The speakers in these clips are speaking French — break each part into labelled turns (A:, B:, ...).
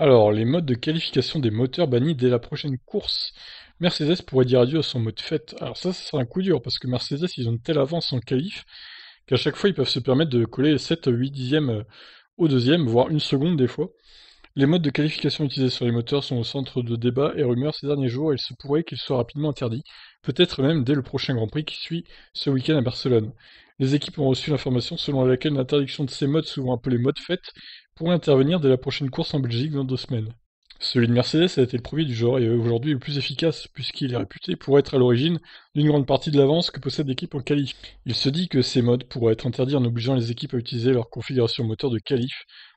A: Alors, les modes de qualification des moteurs bannis dès la prochaine course. Mercedes pourrait dire adieu à son mode fête. Alors ça, ça sera un coup dur, parce que Mercedes, ils ont une telle avance en qualif, qu'à chaque fois, ils peuvent se permettre de coller 7 à 8 dixièmes au deuxième, voire une seconde des fois. Les modes de qualification utilisés sur les moteurs sont au centre de débats et rumeurs ces derniers jours, et il se pourrait qu'ils soient rapidement interdits, peut-être même dès le prochain Grand Prix qui suit ce week-end à Barcelone. Les équipes ont reçu l'information selon laquelle l'interdiction de ces modes, souvent appelés modes fête, pourrait intervenir dès la prochaine course en Belgique dans deux semaines. Celui de Mercedes a été le premier du genre et aujourd'hui le plus efficace puisqu'il est réputé pour être à l'origine d'une grande partie de l'avance que possède l'équipe en qualif. Il se dit que ces modes pourraient être interdits en obligeant les équipes à utiliser leur configuration moteur de qualif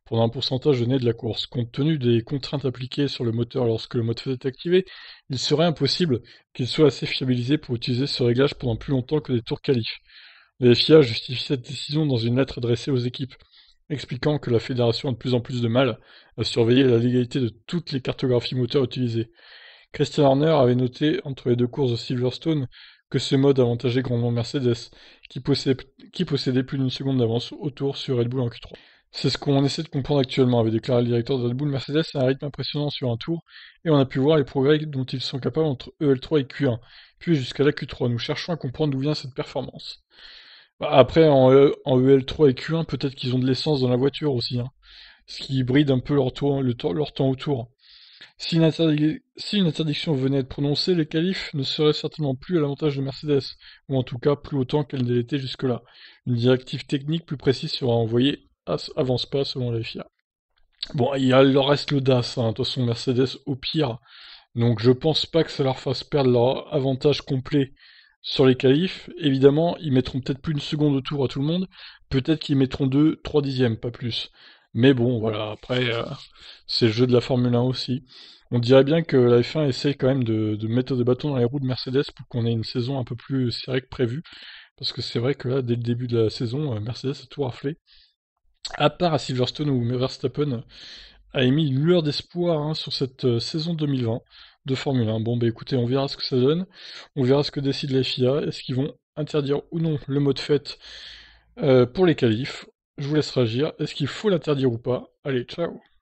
A: pendant un pourcentage donné de la course. Compte tenu des contraintes appliquées sur le moteur lorsque le mode fait est activé, il serait impossible qu'il soit assez fiabilisé pour utiliser ce réglage pendant plus longtemps que des tours qualif. La FIA justifie cette décision dans une lettre adressée aux équipes expliquant que la fédération a de plus en plus de mal à surveiller la légalité de toutes les cartographies moteurs utilisées. Christian Horner avait noté entre les deux courses de Silverstone que ce mode avantageait grandement Mercedes, qui possédait, plus d'une seconde d'avance au tour sur Red Bull en Q3. C'est ce qu'on essaie de comprendre actuellement, avait déclaré le directeur de Red Bull. Mercedes a un rythme impressionnant sur un tour, et on a pu voir les progrès dont ils sont capables entre EL3 et Q1, puis jusqu'à la Q3. Nous cherchons à comprendre d'où vient cette performance. Bah, après, en, e, en EL3 et Q1, peut-être qu'ils ont de l'essence dans la voiture aussi, hein. ce qui bride un peu leur, temps autour. Si une, interdiction venait à être prononcée, les qualifs ne seraient certainement plus à l'avantage de Mercedes, ou en tout cas plus autant qu'elle ne l'était jusque-là. Une directive technique plus précise sera envoyée avance pas selon la FIA. Bon, il, leur reste DAS, hein, de toute façon Mercedes au pire, donc je pense pas que ça leur fasse perdre leur avantage complet sur les qualifs, évidemment, ils mettront peut-être plus une seconde au tour à tout le monde, peut-être qu'ils mettront deux, trois dixièmes, pas plus. Mais bon, voilà, après, euh, c'est le jeu de la Formule 1 aussi. On dirait bien que la F1 essaie quand même de, mettre des bâtons dans les roues de Mercedes pour qu'on ait une saison un peu plus serrée que prévu. Parce que c'est vrai que là, dès le début de la saison, euh, Mercedes a tout raflé. À part à Silverstone où Verstappen a émis une lueur d'espoir hein, sur cette euh, saison 2020 de Formule 1. Bon, bah écoutez, on verra ce que ça donne. On verra ce que décide la FIA. Est-ce qu'ils vont interdire ou non le mode fête euh, pour les qualifs? Je vous laisse réagir. Est-ce qu'il faut l'interdire ou pas? Allez, ciao